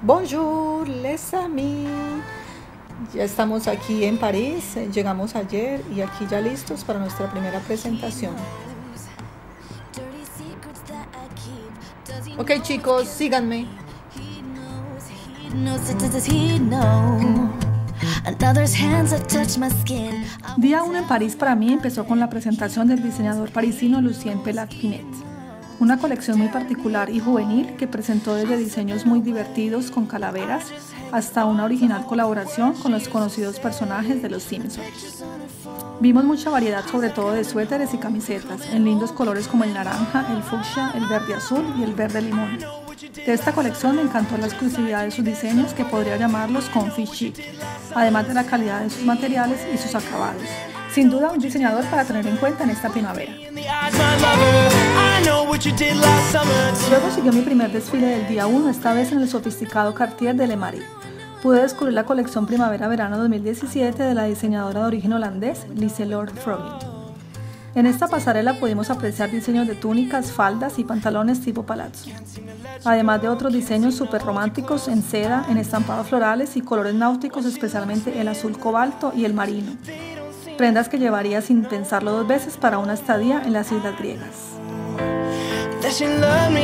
Bonjour, les amis. Ya estamos aquí en París, llegamos ayer y aquí ya listos para nuestra primera presentación. Ok chicos, síganme. Día 1 en París para mí empezó con la presentación del diseñador parisino Lucien Pelat-Pinet una colección muy particular y juvenil que presentó desde diseños muy divertidos con calaveras hasta una original colaboración con los conocidos personajes de los Simpsons. Vimos mucha variedad sobre todo de suéteres y camisetas, en lindos colores como el naranja, el fucsia, el verde azul y el verde limón. De esta colección me encantó la exclusividad de sus diseños que podría llamarlos comfy chic, además de la calidad de sus materiales y sus acabados. Sin duda un diseñador para tener en cuenta en esta primavera. Luego siguió mi primer desfile del día 1, esta vez en el sofisticado Cartier de Le Marais. Pude descubrir la colección Primavera-Verano 2017 de la diseñadora de origen holandés Lord Froggy. En esta pasarela pudimos apreciar diseños de túnicas, faldas y pantalones tipo palazzo, además de otros diseños súper románticos en seda, en estampados florales y colores náuticos, especialmente el azul cobalto y el marino. Prendas que llevaría sin pensarlo dos veces para una estadía en las islas griegas. that she loved me.